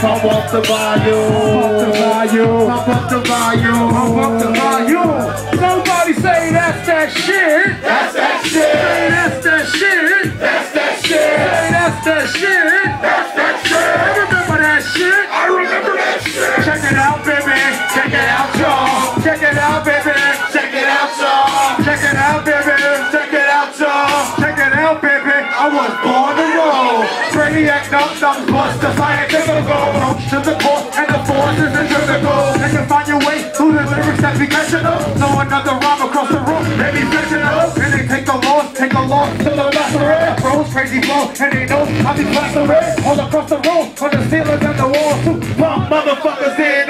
Pump up the volume. Pump up the volume. Pump up the volume. Pump up the volume. Nobody say that's that shit. That's that Say shit. that's that shit. That's that Say that's that shit. That's that shit. Remember that shit? I remember that shit. Check it out, baby. Check it out, y'all. Check it out, baby. Check it out, y'all. Check it out, baby. Check it out, y'all. Check it out, baby. I was Brainiac, knock, knock, bust the scientific approach to the core and the force is intrinsical. And you find your way through the lyrics that be catching up. Know another rhyme across the room, they be fixing up. And they take the loss, take the loss to the master Bros, crazy flow, and they know I be plastering all across the room, on the ceiling and the walls. Pump motherfuckers didn't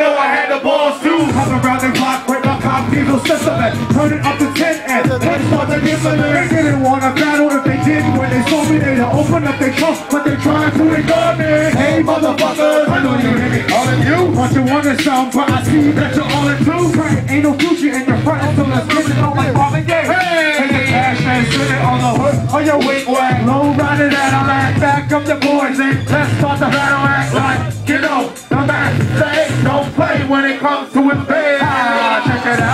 diesel system turn it up to 10 and let's start the giving. They didn't want to battle if they did when they saw me. They'd open up their trunk, but they trying to ignore me. Hey motherfuckers, I know you hear me calling you. But you want to sound, but I see that you're all in two. Right, ain't no future in your front, so let's get it on like Marvin Gaye. Hey, take the cash and sit it on the hood on your wing wag. Low rider that act back up the boys and let's start the battle act like get up. The man say don't play when it comes to his bed.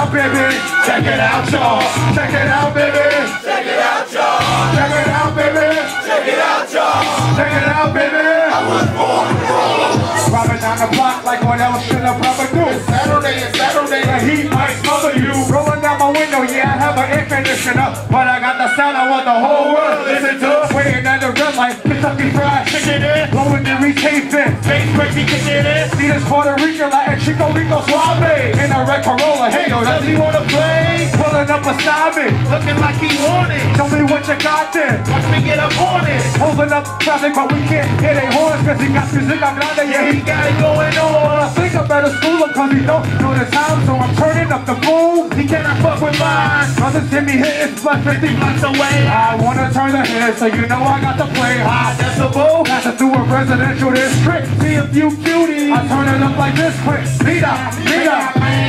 Check it out, baby. Check it out, y'all. Check it out, baby. Check it out, y'all. Check it out, baby. Check it out, y'all. Check it out, baby. I was born. Robbing down the block like what else should I probably do? It's Saturday, it's Saturday. The heat might smother you. Rolling down my window, yeah, I have an air conditioner. But I got the sound I want the whole world to listen to. Waiting at the red light, Kentucky Fried Chicken in. Blowing the recaping. Face crazy kicking in. See this Puerto Rican Latin Chico Rico Suave. In a red Corolla, hey yo, does he wanna play? Pulling up beside me. Looking like he wanted. Show me what you got then. Watch me get up on it. Holding up traffic, but we can't hear their horns Cause he got music, I'm glad that yeah, he got it going on I think I better school him cause he don't know the time So I'm turning up the boom, he cannot fuck with mine Brothers hit me hit, it's plus 50 blocks away I wanna turn the head, so you know I got to play high decibel Passing through a residential district, see a few cuties. I turn it up like this quick, Nita, Nita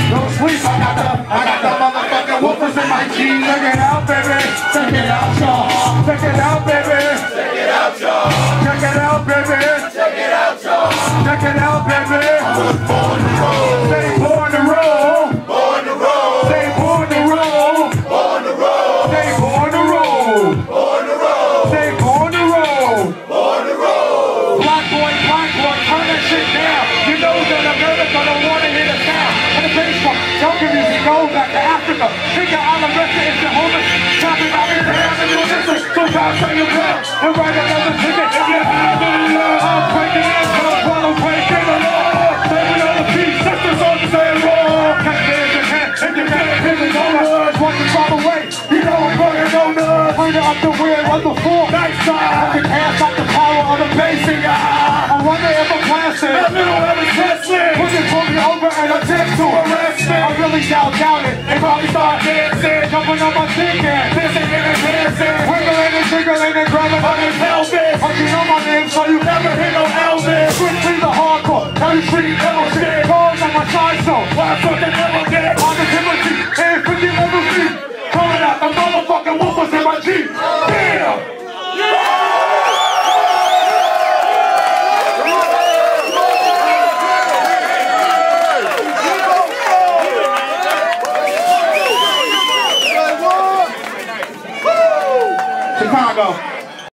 Don't sleep, I got the, I got the motherfucking woofers in my jeans. Check it out, baby, check it out, y'all. Check it out, baby. Check it out, y'all. Check it out, baby. Check it out, y'all. Check it out, baby. Down. You know that America don't want to hear the sound. And the bass drum, jungle music, go back to Africa. Of all the rest of it, homeless. Chopping out his hands and your sister. So God say you proud. And write another ticket. If you have any love, I'm breaking it. I'm the the peace, sisters on the same wall. In your and the. Watch it away. I'm on the it up the weird one before. Nice side. I can ask out the power of the basic. Wonder if I'm classic. The middle the testing. Push it pull me over and attempt to arrest me. I really doubt, doubt it. They probably start dancing. Jumping on my ticket. Dancing and dancing. Wiggling and jiggling and grabbing on his pelvis. But you know my name, so you never hear no Elvis. Strictly the hardcore. Now you treat devil shit. Calls on my side, so why fucking go.